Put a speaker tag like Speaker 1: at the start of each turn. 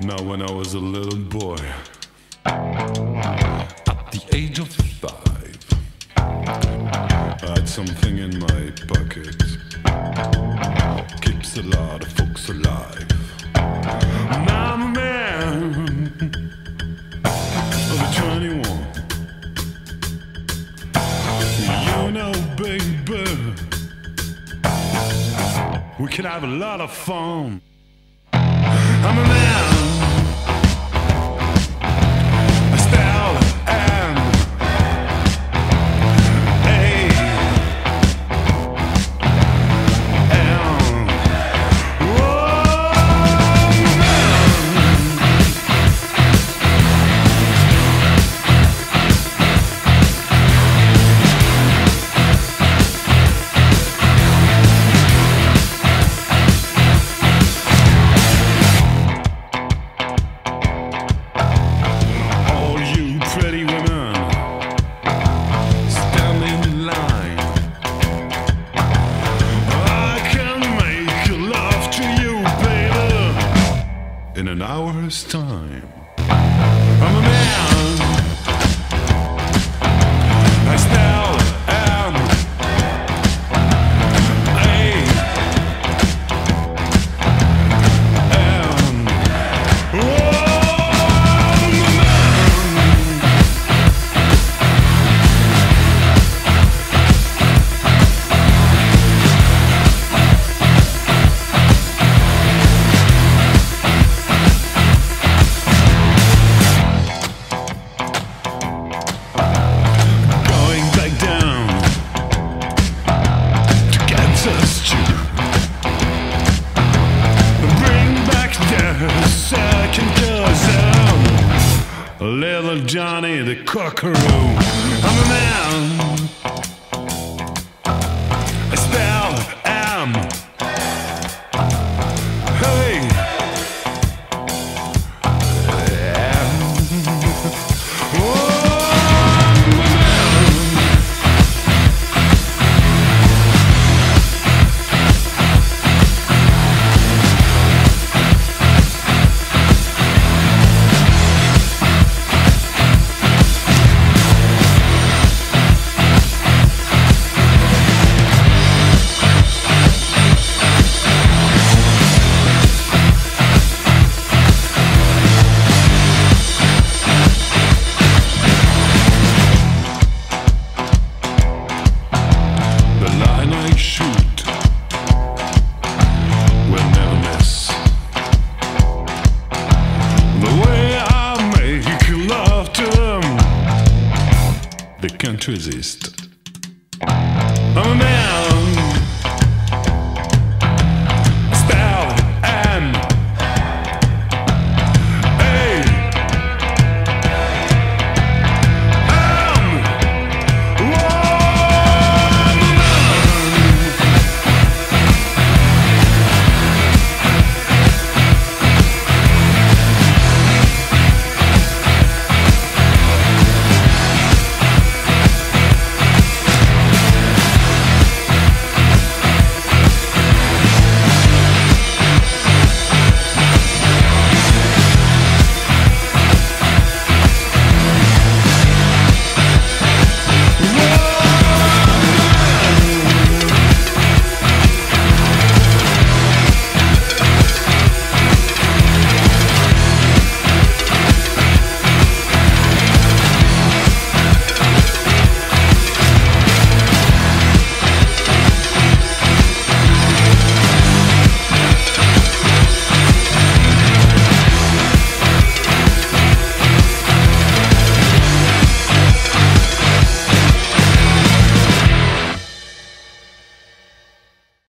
Speaker 1: Now, when I was a little boy, at the age of five, I had something in my pocket. Keeps a lot of folks alive. Now I'm a man of 21. You know, baby, we can have a lot of fun. I'm a man. Hour's time. Bring back the second little Johnny the Conqueroo. I'm a man. Way